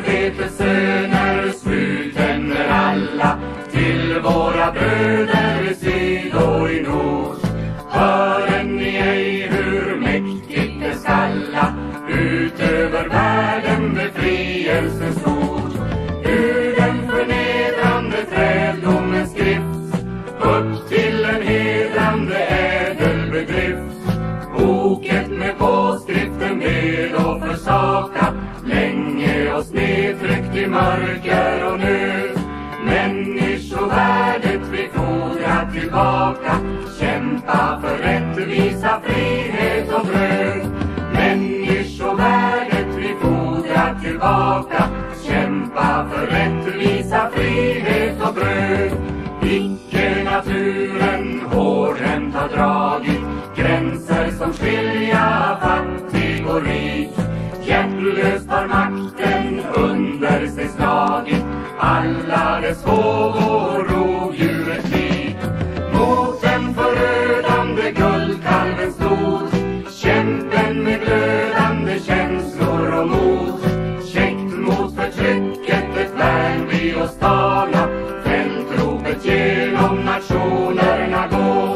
arbetesöner slutänder alla till våra bröder i syd och i nord. Hören ni ej hur mäktigt det skalla ut över världen befrielsens ord. Ur den förnedrande trädomens skrift upp till en hedrande ädel bedrift. Boket med påskrift oss nedtryckt i mörker och nöd. Människovärdet vi fordrar tillbaka kämpa för rättvisa, frihet och bröd. Människovärdet vi fordrar tillbaka kämpa för rättvisa, frihet och bröd. Icke naturen hårdhänt har dragit gränser som skilja fattig och rik hjärtlöst har makten under sig slagit alla dess vågor rovdjuret med. Mot den förödande guldkalven stod kämpen med glödande känslor och mod. Käckt mot förtrycket ett värn vi oss tala, fältropet genom nationerna går.